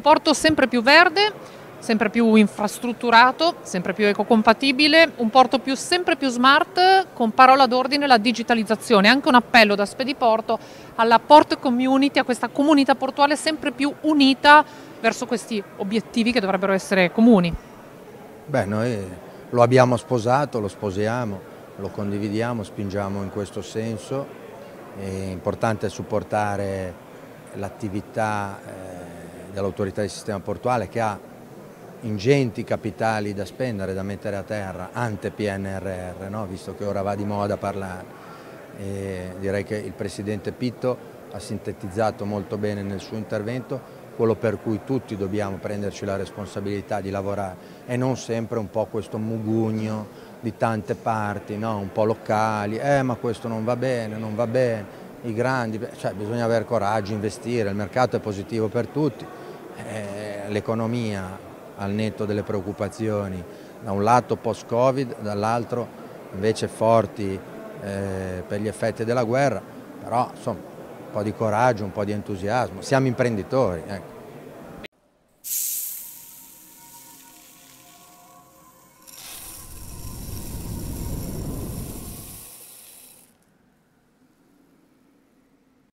Un porto sempre più verde, sempre più infrastrutturato, sempre più ecocompatibile, un porto più, sempre più smart, con parola d'ordine la digitalizzazione. Anche un appello da Spediporto alla port community, a questa comunità portuale sempre più unita verso questi obiettivi che dovrebbero essere comuni. Beh, noi lo abbiamo sposato, lo sposiamo, lo condividiamo, spingiamo in questo senso. È importante supportare l'attività dell'autorità del sistema portuale che ha ingenti capitali da spendere, da mettere a terra, ante PNRR, no? visto che ora va di moda parlare. E direi che il Presidente Pitto ha sintetizzato molto bene nel suo intervento quello per cui tutti dobbiamo prenderci la responsabilità di lavorare e non sempre un po' questo mugugno di tante parti, no? un po' locali, eh ma questo non va bene, non va bene, i grandi, cioè bisogna avere coraggio, investire, il mercato è positivo per tutti, eh, l'economia al netto delle preoccupazioni, da un lato post-Covid, dall'altro invece forti eh, per gli effetti della guerra, però insomma un po' di coraggio, un po' di entusiasmo, siamo imprenditori. Ecco.